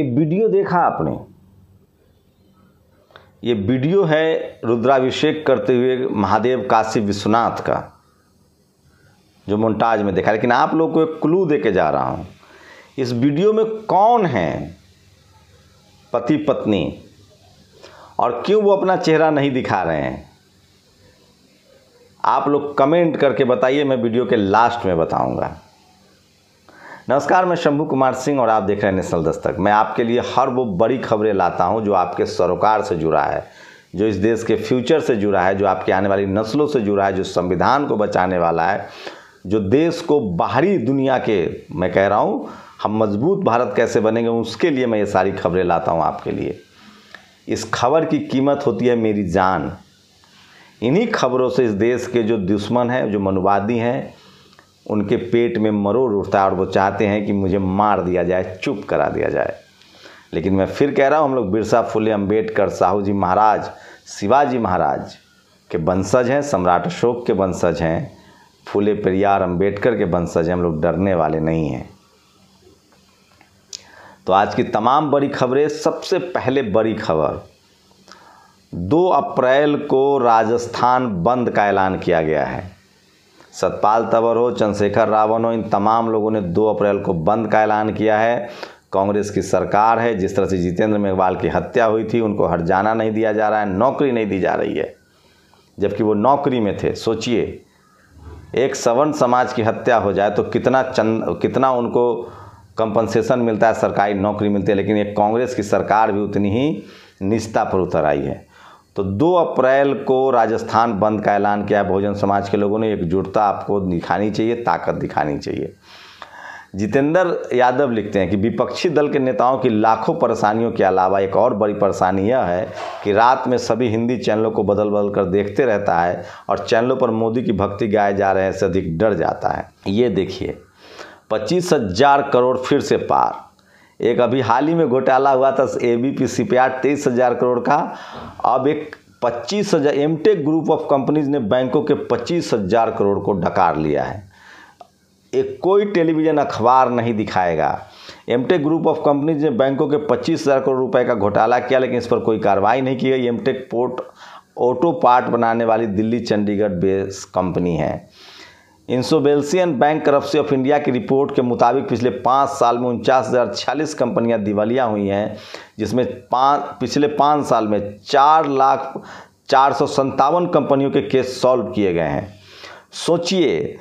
ये वीडियो देखा आपने? ये वीडियो है रुद्राभिषेक करते हुए महादेव काशी विश्वनाथ का, जो मोन्टाज में देखा। लेकिन आप लोग को एक क्लू दे के जा रहा हूँ। इस वीडियो में कौन है पति पत्नी? और क्यों वो अपना चेहरा नहीं दिखा रहे हैं? आप लोग कमेंट करके बताइए, मैं वीडियो के लास्ट में बताऊँगा। नमस्कार, मैं शंभू कुमार सिंह और आप देख रहे हैं नेशनल दस्तक। मैं आपके लिए हर वो बड़ी खबरें लाता हूँ जो आपके सरोकार से जुड़ा है, जो इस देश के फ्यूचर से जुड़ा है, जो आपकी आने वाली नस्लों से जुड़ा है, जो संविधान को बचाने वाला है, जो देश को बाहरी दुनिया के, मैं कह रहा हूँ, हम मज़बूत भारत कैसे बनेंगे, उसके लिए मैं ये सारी खबरें लाता हूँ आपके लिए। इस खबर की कीमत होती है मेरी जान। इन्हीं खबरों से इस देश के जो दुश्मन हैं, जो मनुवादी हैं उनके पेट में मरोड़ उठता है और वो चाहते हैं कि मुझे मार दिया जाए, चुप करा दिया जाए। लेकिन मैं फिर कह रहा हूँ, हम लोग बिरसा फुले अंबेडकर साहू जी महाराज, शिवाजी महाराज के वंशज हैं, सम्राट अशोक के वंशज हैं, फुले पेरियार अंबेडकर के वंशज हैं, हम लोग डरने वाले नहीं हैं। तो आज की तमाम बड़ी खबरें, सबसे पहले बड़ी खबर, दो अप्रैल को राजस्थान बंद का ऐलान किया गया है। सतपाल तंवर हो, चंद्रशेखर रावण हो, इन तमाम लोगों ने 2 अप्रैल को बंद का ऐलान किया है। कांग्रेस की सरकार है, जिस तरह से जितेंद्र मेघवाल की हत्या हुई थी, उनको हट जाना नहीं दिया जा रहा है, नौकरी नहीं दी जा रही है। जबकि वो नौकरी में थे, सोचिए, एक सवर्ण समाज की हत्या हो जाए तो कितना चंद, कितना उनको कंपनसेशन मिलता है, सरकारी नौकरी मिलती है, लेकिन एक कांग्रेस की सरकार भी उतनी ही निष्ठा पर उतर आई है। तो 2 अप्रैल को राजस्थान बंद का ऐलान किया। बहुजन समाज के लोगों ने एकजुटता आपको दिखानी चाहिए, ताकत दिखानी चाहिए। जितेंद्र यादव लिखते हैं कि विपक्षी दल के नेताओं की लाखों परेशानियों के अलावा एक और बड़ी परेशानी यह है कि रात में सभी हिंदी चैनलों को बदल बदल कर देखते रहता है और चैनलों पर मोदी की भक्ति गाए जा रहे हैं से अधिक डर जाता है। ये देखिए, पच्चीस हज़ार करोड़ फिर से पार। एक अभी हाल ही में घोटाला हुआ था A B P C P R तेईस हज़ार करोड़ का। अब एक पच्चीस हज़ार एमटेक ग्रुप ऑफ़ कंपनीज़ ने बैंकों के पच्चीस हज़ार करोड़ को डकार लिया है। एक कोई टेलीविज़न अखबार नहीं दिखाएगा। एमटेक ग्रुप ऑफ़ कंपनीज़ ने बैंकों के पच्चीस हज़ार करोड़ रुपए का घोटाला किया, लेकिन इस पर कोई कार्रवाई नहीं की गई। एमटेक पोर्ट ऑटो पार्ट बनाने वाली दिल्ली चंडीगढ़ बेस कंपनी है। इंसोबेल्सियन बैंक करप्सी ऑफ़ इंडिया की रिपोर्ट के मुताबिक पिछले पाँच साल में उनचास हज़ार छियालीस कंपनियाँ दिवालिया हुई हैं, जिसमें पाँच, पिछले पाँच साल में चार लाख चार सौ संतावन कंपनियों के केस सॉल्व किए गए हैं। सोचिए,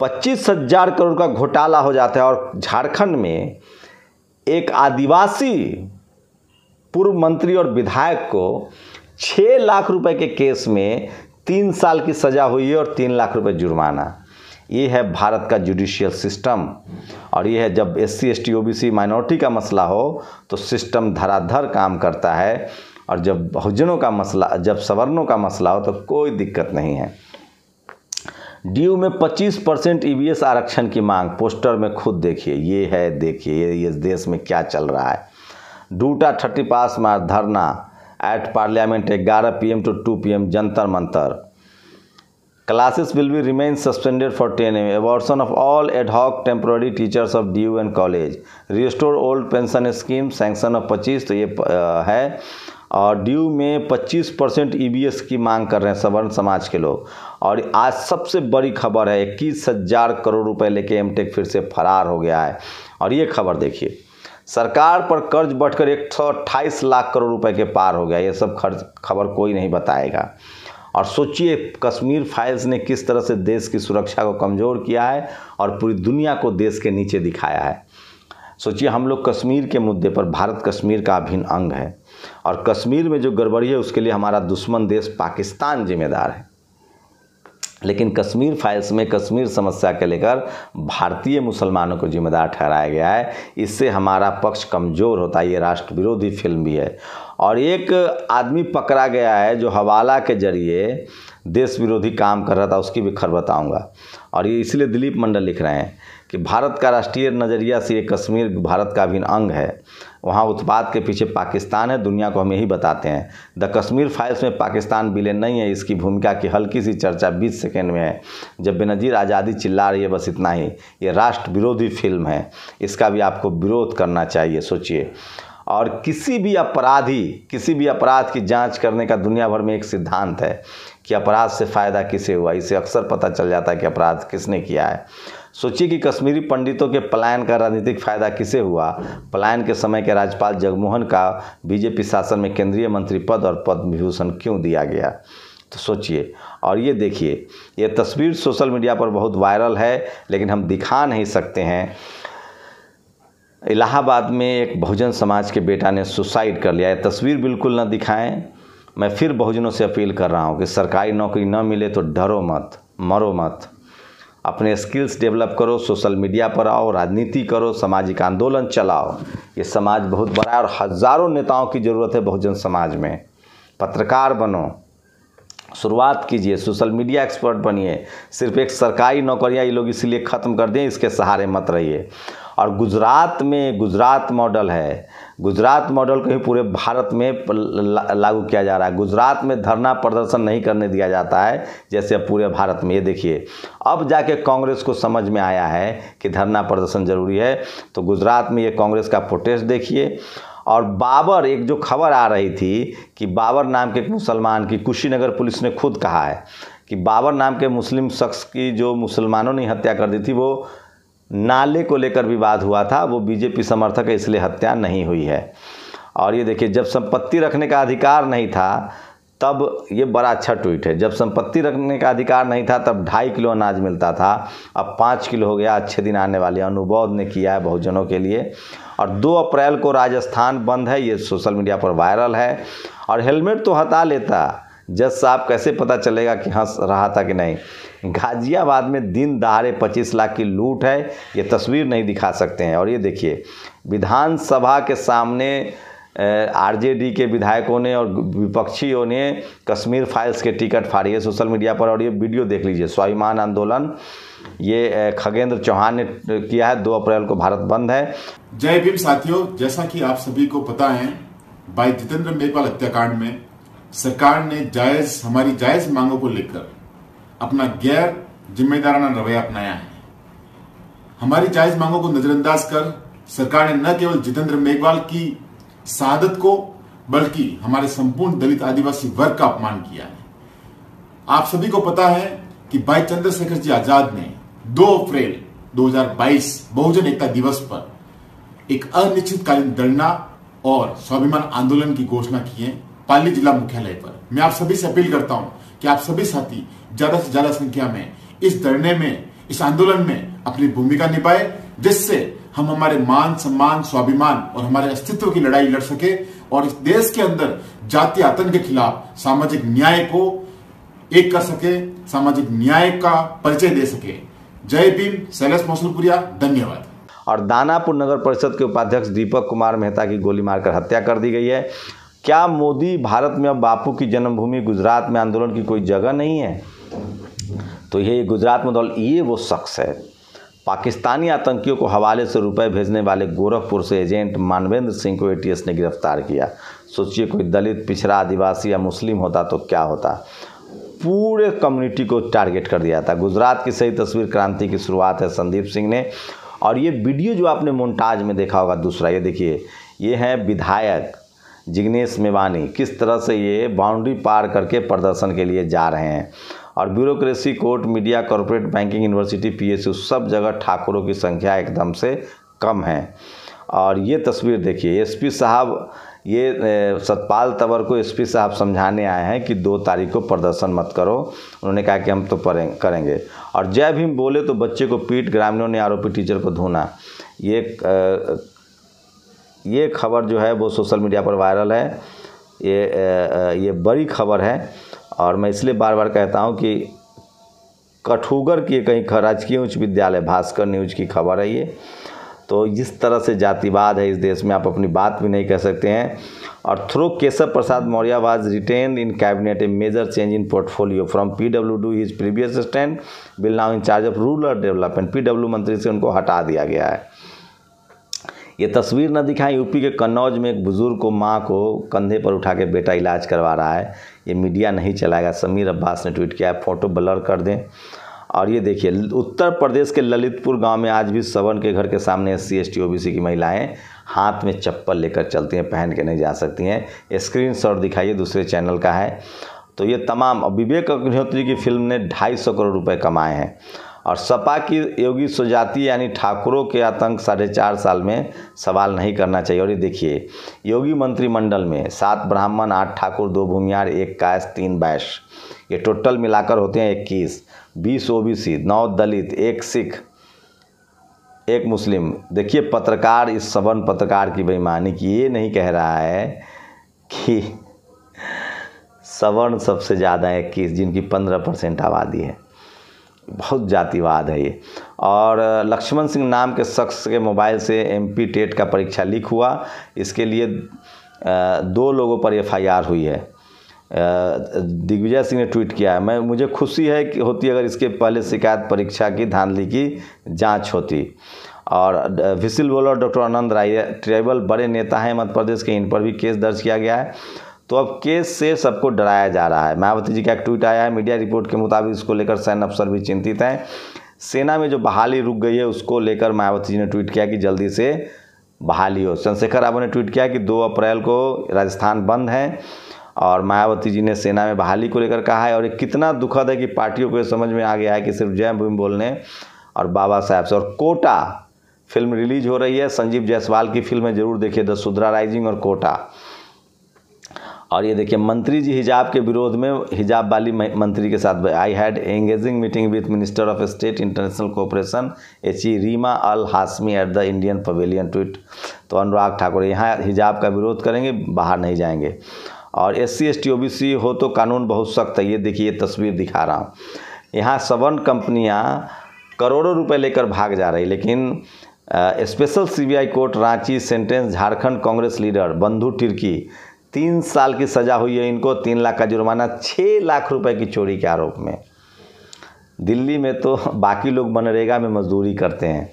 पच्चीस हज़ार करोड़ का घोटाला हो जाता है और झारखंड में एक आदिवासी पूर्व मंत्री और विधायक को छः लाख रुपए के केस में तीन साल की सज़ा हुई है और तीन लाख रुपए जुर्माना। ये है भारत का जुडिशियल सिस्टम और ये है जब S C S T O B C minority का मसला हो तो सिस्टम धराधर काम करता है। और जब बहुजनों का मसला, जब सवर्णों का मसला हो तो कोई दिक्कत नहीं है। डीयू में 25 परसेंट ईबीएस आरक्षण की मांग। पोस्टर में खुद देखिए, ये है, देखिए, ये इस देश में क्या चल रहा है। डूटा थर्टी पास मार धरना। At parliament 11 PM to 2 PM Jantar Mantar. Classes will be remain suspended for 10 am. Abortion of all ad hoc temporary teachers of DU and college. Restore old pension scheme. Sanction of 25 तो ये है और due में 25 percent ई की मांग कर रहे हैं सवर्ण समाज के लोग और आज सबसे बड़ी खबर है, इक्कीस हज़ार करोड़ रुपए लेके एमटेक फिर से फरार हो गया है और ये खबर देखिए, सरकार पर कर्ज बढ़कर एक सौ अट्ठाईस लाख करोड़ रुपए के पार हो गया ये सब खर्च, खबर कोई नहीं बताएगा और सोचिए कश्मीर फाइल्स ने किस तरह से देश की सुरक्षा को कमज़ोर किया है और पूरी दुनिया को देश के नीचे दिखाया है। सोचिए हम लोग कश्मीर के मुद्दे पर भारत कश्मीर का अभिन्न अंग है और कश्मीर में जो गड़बड़ी है उसके लिए हमारा दुश्मन देश पाकिस्तान जिम्मेदार है। लेकिन कश्मीर फाइल्स में कश्मीर समस्या के लेकर भारतीय मुसलमानों को जिम्मेदार ठहराया गया है। इससे हमारा पक्ष कमज़ोर होता है। ये राष्ट्र विरोधी फ़िल्म भी है। और एक आदमी पकड़ा गया है जो हवाला के ज़रिए देश विरोधी काम कर रहा था, उसकी भी खबर बताऊँगा। और ये इसलिए दिलीप मंडल लिख रहे हैं कि भारत का राष्ट्रीय नज़रिया से ये कश्मीर भारत का अभिन्न अंग है। वहाँ उत्पाद के पीछे पाकिस्तान है, दुनिया को हम यही बताते हैं। द कश्मीर फाइल्स में पाकिस्तान विलेन नहीं है, इसकी भूमिका की हल्की सी चर्चा 20 सेकेंड में है। जब बेनज़ीर आज़ादी चिल्ला रही है, बस इतना ही। ये राष्ट्र विरोधी फ़िल्म है, इसका भी आपको विरोध करना चाहिए, सोचिए। और किसी भी अपराधी, किसी भी अपराध की जाँच करने का दुनिया भर में एक सिद्धांत है कि अपराध से फ़ायदा किसे हुआ। इसे अक्सर पता चल जाता है कि अपराध किसने किया है। सोचिए कि कश्मीरी पंडितों के पलायन का राजनीतिक फ़ायदा किसे हुआ? पलायन के समय के राज्यपाल जगमोहन का बीजेपी शासन में केंद्रीय मंत्री पद और पद्म विभूषण क्यों दिया गया? तो सोचिए। और ये देखिए, ये तस्वीर सोशल मीडिया पर बहुत वायरल है, लेकिन हम दिखा नहीं सकते हैं। इलाहाबाद में एक बहुजन समाज के बेटा ने सुसाइड कर लिया। है तस्वीर बिल्कुल न दिखाएँ। मैं फिर बहुजनों से अपील कर रहा हूँ कि सरकारी नौकरी न मिले तो डरो मत, मरो मत। अपने स्किल्स डेवलप करो सोशल मीडिया पर आओ, राजनीति करो, सामाजिक आंदोलन चलाओ। ये समाज बहुत बड़ा है और हज़ारों नेताओं की ज़रूरत है बहुजन समाज में। पत्रकार बनो। शुरुआत कीजिए सोशल मीडिया एक्सपर्ट बनिए। सिर्फ़ एक सरकारी नौकरियाँ ये लोग इसलिए ख़त्म कर दें, इसके सहारे मत रहिए। और गुजरात में, गुजरात मॉडल है। गुजरात मॉडल को ही पूरे भारत में लागू किया जा रहा है। गुजरात में धरना प्रदर्शन नहीं करने दिया जाता है, जैसे अब पूरे भारत में। ये देखिए, अब जाके कांग्रेस को समझ में आया है कि धरना प्रदर्शन ज़रूरी है। तो गुजरात में ये कांग्रेस का प्रोटेस्ट देखिए। और बाबर, एक जो खबर आ रही थी कि बाबर नाम के एक मुसलमान की, कुशीनगर पुलिस ने खुद कहा है कि बाबर नाम के मुस्लिम शख्स की जो मुसलमानों ने हत्या कर दी थी, वो नाले को लेकर विवाद हुआ था, वो बीजेपी समर्थक है, इसलिए हत्या नहीं हुई है। और ये देखिए, जब संपत्ति रखने का अधिकार नहीं था, तब ये बड़ा अच्छा ट्वीट है। जब संपत्ति रखने का अधिकार नहीं था, तब ढाई किलो अनाज मिलता था। अब पाँच किलो हो गया, अच्छे दिन आने वाले अनुभव ने किया है बहुजनों के लिए। और दो अप्रैल को राजस्थान बंद है, ये सोशल मीडिया पर वायरल है। और हेलमेट तो हटा लेता। जज साहब कैसे पता चलेगा कि हंस रहा था कि नहीं? गाजियाबाद में दिन दहाड़े पच्चीस लाख की लूट है, ये तस्वीर नहीं दिखा सकते हैं। और ये देखिए, विधानसभा के सामने आरजेडी के विधायकों ने और विपक्षियों ने कश्मीर फाइल्स के टिकट फाड़ी है सोशल मीडिया पर, और ये वीडियो देख लीजिए, स्वाभिमान आंदोलन। ये खगेंद्र चौहान ने किया है, दो अप्रैल को भारत बंद है। जय भीम साथियों, जैसा कि आप सभी को पता है भाई जितेंद्र मेघवाल हत्याकांड में सरकार ने जायज़, हमारी जायज़ मांगों को लेकर अपना गैर जिम्मेदाराना रवैया अपनाया है। हमारी जायज़ मांगों को नजरअंदाज कर सरकार ने न केवल जितेंद्र मेघवाल की शहादत को, बल्कि हमारे संपूर्ण दलित आदिवासी वर्ग का अपमान किया है। आप सभी को पता है कि भाई चंद्रशेखर जी आज़ाद ने 2 अप्रैल 2022 बहुजन एकता दिवस पर एक अनिश्चितकालीन धरना और स्वाभिमान आंदोलन की घोषणा की है। पाली जिला मुख्यालय पर। मैं आप सभी से अपील करता हूँ कि आप सभी साथी ज़्यादा से ज़्यादा संख्या में इस धरने में, इस आंदोलन में अपनी भूमिका निभाए, जिससे हम हमारे मान, सम्मान, स्वाभिमान और हमारे अस्तित्व की लड़ाई लड़ सके और इस देश के अंदर जातीय आतंक के खिलाफ सामाजिक न्याय को एक कर सके, सामाजिक न्याय का परिचय दे सके। जय भीम, शैलेश मौसलपुरिया, धन्यवाद। और दानापुर नगर परिषद के उपाध्यक्ष दीपक कुमार मेहता की गोली मारकर हत्या कर दी गई है। क्या मोदी भारत में अब बापू की जन्मभूमि गुजरात में आंदोलन की कोई जगह नहीं है? तो ये गुजरात में दौल ये वो शख्स है। पाकिस्तानी आतंकियों को हवाले से रुपए भेजने वाले गोरखपुर से एजेंट मानवेंद्र सिंह को एटीएस ने गिरफ़्तार किया। सोचिए, कोई दलित, पिछड़ा, आदिवासी या मुस्लिम होता तो क्या होता? पूरे कम्युनिटी को टारगेट कर दिया था। गुजरात की सही तस्वीर क्रांति की शुरुआत है, संदीप सिंह ने। और ये वीडियो जो आपने मोन्टाज में देखा होगा, दूसरा, ये देखिए, ये है विधायक। जिग्नेश मेवानी, किस तरह से ये बाउंड्री पार करके प्रदर्शन के लिए जा रहे हैं? और bureaucracy court media corporate banking university PSU सब जगह ठाकुरों की संख्या एकदम से कम है। और ये तस्वीर देखिए एसपी साहब, ये सतपाल तंवर को एसपी साहब समझाने आए हैं कि दो तारीख को प्रदर्शन मत करो। उन्होंने कहा कि हम तो करेंगे। और जय भीम बोले तो बच्चे को पीट ग्रामीणों ने आरोपी टीचर को धोना। ये ये खबर जो है वो सोशल मीडिया पर वायरल है। ये ये बड़ी खबर है और मैं इसलिए बार बार कहता हूँ कि कठुगर की कहीं राजकीय उच्च विद्यालय भास्कर न्यूज़ की खबर है ये। तो जिस तरह से जातिवाद है इस देश में, आप अपनी बात भी नहीं कह सकते हैं। और through Keshav Prasad Maurya was retained in cabinet a major change in portfolio from P W D his previous stand bill now in charge of rural development P W मंत्री से उनको हटा दिया गया है। ये तस्वीर न दिखाएँ, यूपी के कन्नौज में एक बुज़ुर्ग को माँ को कंधे पर उठा के बेटा इलाज करवा रहा है। ये मीडिया नहीं चलाएगा। समीर अब्बास ने ट्वीट किया है, फ़ोटो ब्लर कर दें। और ये देखिए, उत्तर प्रदेश के ललितपुर गाँव में आज भी सवन के घर के सामने S C S T O B C की महिलाएँ हाथ में चप्पल लेकर चलती हैं, पहन के नहीं जा सकती हैं। स्क्रीन शॉट दिखाइए, दूसरे चैनल का है। तो ये तमाम विवेक अग्निहोत्री की फ़िल्म ने ढाई सौ करोड़ रुपए कमाए हैं। और सपा की योगी सुजाति यानी ठाकुरों के आतंक साढ़े चार साल में सवाल नहीं करना चाहिए। और ये देखिए, योगी मंत्रिमंडल में सात ब्राह्मण, आठ ठाकुर, दो भूमियार एक कायस, तीन वैश्य ये टोटल मिलाकर होते हैं इक्कीस। बीस ओबीसी, नौ दलित, एक सिख, एक मुस्लिम। देखिए, पत्रकार, इस सवन पत्रकार की बेईमानी की ये नहीं कह रहा है कि सवर्ण सबसे ज़्यादा है इक्कीस, जिनकी पंद्रह परसेंट आबादी है। बहुत जातिवाद है ये। और लक्ष्मण सिंह नाम के शख्स के मोबाइल से एमपी टेट का परीक्षा लीक हुआ। इसके लिए दो लोगों पर एफआईआर हुई है। दिग्विजय सिंह ने ट्वीट किया है। मैं, मुझे खुशी है कि होती अगर इसके पहले शिकायत परीक्षा की धांधली की जाँच होती। और whistle blower doctor Anand Rai tribal बड़े नेता हैं मध्य प्रदेश के, इन पर भी केस दर्ज किया गया है। तो अब केस से सबको डराया जा रहा है। मायावती जी का एक ट्वीट आया है मीडिया रिपोर्ट के मुताबिक इसको लेकर सैन्य अफसर भी चिंतित हैं। सेना में जो बहाली रुक गई है, उसको लेकर मायावती जी ने ट्वीट किया कि जल्दी से बहाली हो। चंद्रशेखर रावत ने ट्वीट किया कि दो अप्रैल को राजस्थान बंद है और मायावती जी ने सेना में बहाली को लेकर कहा है और ये कितना दुखद है कि पार्टियों को ये समझ में आ गया है कि सिर्फ़ जय भीम बोलने और बाबा साहब से। और कोटा फ़िल्म रिलीज़ हो रही है, संजीव जायसवाल की फ़िल्म है ज़रूर देखिए, द सुधरा राइजिंग और कोटा। और ये देखिए, मंत्री जी हिजाब के विरोध में हिजाब वाली मंत्री के साथ I had engaging meeting with minister of state international cooperation H E Reema Al Hashimy at the Indian pavilion tweet तो अनुराग ठाकुर, यहाँ हिजाब का विरोध करेंगे, बाहर नहीं जाएँगे। और S C S T O B C हो तो कानून बहुत सख्त है, ये देखिए, ये तस्वीर दिखा रहा हूँ। यहाँ सवर्ण कंपनियाँ करोड़ों रुपए लेकर भाग जा रही, लेकिन special CBI court, Ranchi, sentence, Jharkhand Congress leader Bandhu Tirkey तीन साल की सजा हुई है इनको, तीन लाख का जुर्माना छः लाख रुपए की चोरी के आरोप में। दिल्ली में तो बाकी लोग मनरेगा में मजदूरी करते हैं।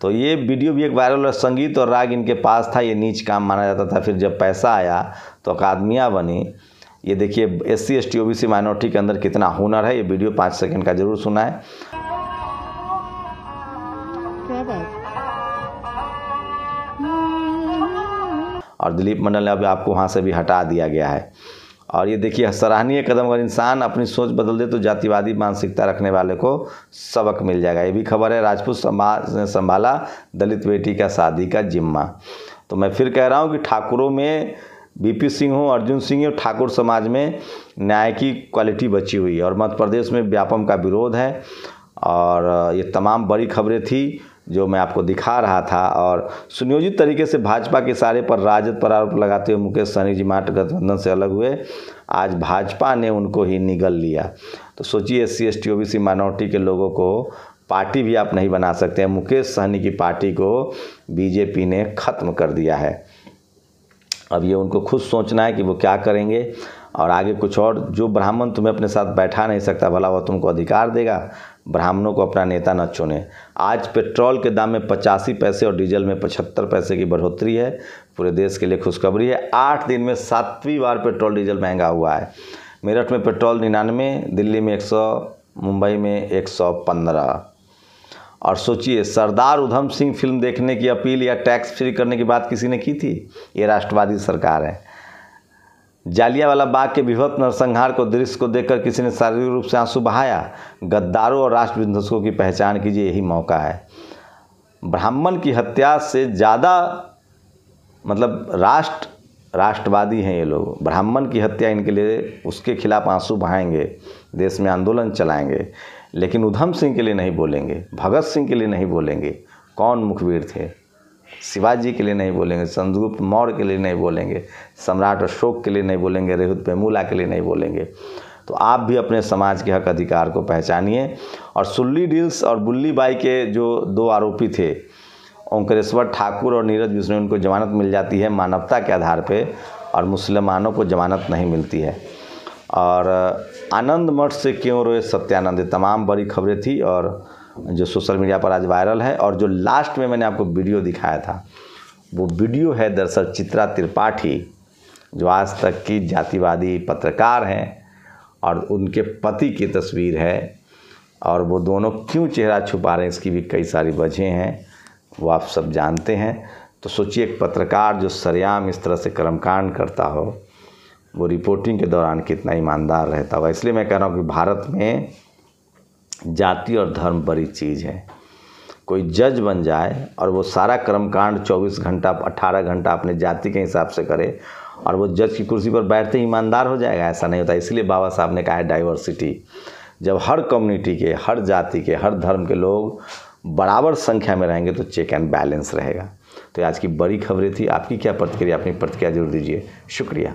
तो ये वीडियो भी एक वायरल है संगीत और राग इनके पास था, ये नीच काम माना जाता था। फिर जब पैसा आया तो अकादमियाँ बनी। ये देखिए S C S T O B C minority के अंदर कितना हुनर है। ये वीडियो पाँच सेकंड का ज़रूर सुना है और दिलीप मंडल ने अभी आपको वहाँ से भी हटा दिया गया है। और ये देखिए, सराहनीय कदम, अगर इंसान अपनी सोच बदल दे तो जातिवादी मानसिकता रखने वाले को सबक मिल जाएगा। ये भी खबर है, राजपूत समाज ने संभाला दलित बेटी का शादी का जिम्मा। तो मैं फिर कह रहा हूँ कि ठाकुरों में बीपी सिंह हो, अर्जुन सिंह हो, ठाकुर समाज में न्याय की क्वालिटी बची हुई है और मध्य प्रदेश में व्यापम का विरोध है। और ये तमाम बड़ी खबरें थी जो मैं आपको दिखा रहा था और सुनियोजित तरीके से भाजपा के सारे पर राजद पर आरोप लगाते हुए मुकेश सहनी जी माट गठबंधन से अलग हुए। आज भाजपा ने उनको ही निगल लिया। तो सोचिए S C S T O B C minority के लोगों को पार्टी भी आप नहीं बना सकते। हैं मुकेश सहनी की पार्टी को बीजेपी ने ख़त्म कर दिया है। अब ये उनको खुद सोचना है कि वो क्या करेंगे। और आगे कुछ और, जो ब्राह्मण तुम्हें अपने साथ बैठा नहीं सकता, भला वह तुमको अधिकार देगा? ब्राह्मणों को अपना नेता न चुने। आज पेट्रोल के दाम में पचासी पैसे और डीजल में पचहत्तर पैसे की बढ़ोतरी है। पूरे देश के लिए खुशखबरी है। आठ दिन में सातवीं बार पेट्रोल, डीजल महँगा हुआ है। मेरठ में पेट्रोल निन्यानवे, दिल्ली में एक सौ, मुंबई में एक सौ पंद्रह। और सोचिए, सरदार उधम सिंह फ़िल्म देखने की अपील या टैक्स फ्री करने की बात किसी ने की थी? ये राष्ट्रवादी सरकार है। जालियावाला बाग के विभत्त नरसंहार को दृश्य को देखकर किसी ने शारीरिक रूप से आँसू बहाया। गद्दारों और राष्ट्र विध्वंसकों की पहचान कीजिए, यही मौका है। ब्राह्मण की हत्या से ज़्यादा मतलब राष्ट्र, राष्ट्रवादी हैं ये लोग। ब्राह्मण की हत्या इनके लिए, उसके खिलाफ आँसू बहाएँगे, देश में आंदोलन चलाएँगे, लेकिन उधम सिंह के लिए नहीं बोलेंगे, भगत सिंह के लिए नहीं बोलेंगे। कौन मुखबिर थे? शिवाजी के लिए नहीं बोलेंगे चंद्रगुप्त मौर्य के लिए नहीं बोलेंगे, सम्राट अशोक के लिए नहीं बोलेंगे, रेहुत पेमूला के लिए नहीं बोलेंगे। तो आप भी अपने समाज के हक अधिकार को पहचानिए। और सुल्ली डील्स और बुल्ली बाई के जो दो आरोपी थे, ओंकरेश्वर ठाकुर और नीरज विष्णु उनको जमानत मिल जाती है मानवता के आधार पर और मुसलमानों को जमानत नहीं मिलती है। और आनंद मठ से क्यों रोए सत्यानंद तमाम बड़ी खबरें थी और जो सोशल मीडिया पर आज वायरल है और जो लास्ट में मैंने आपको वीडियो दिखाया था, वो वीडियो है दरअसल चित्रा त्रिपाठी, जो आज तक की जातिवादी पत्रकार हैं और उनके पति की तस्वीर है और वो दोनों क्यों चेहरा छुपा रहे हैं, इसकी भी कई सारी वजह हैं, वो आप सब जानते हैं। तो सोचिए, एक पत्रकार जो सरेआम इस तरह से कर्मकांड करता हो, वो रिपोर्टिंग के दौरान कितना ईमानदार रहता होगा। इसलिए मैं कह रहा हूँ कि भारत में जाति और धर्म बड़ी चीज़ है। कोई जज बन जाए और वो सारा कर्मकांड 24 घंटा 18 घंटा अपने जाति के हिसाब से करे और वो जज की कुर्सी पर बैठते ही ईमानदार हो जाएगा, ऐसा नहीं होता। इसलिए बाबा साहब ने कहा है डाइवर्सिटी जब हर कम्युनिटी के, हर जाति के, हर धर्म के लोग बराबर संख्या में रहेंगे तो चेक एंड बैलेंस रहेगा। तो आज की बड़ी खबरें थी। आपकी क्या प्रतिक्रिया, अपनी प्रतिक्रिया ज़रूर दीजिए। शुक्रिया।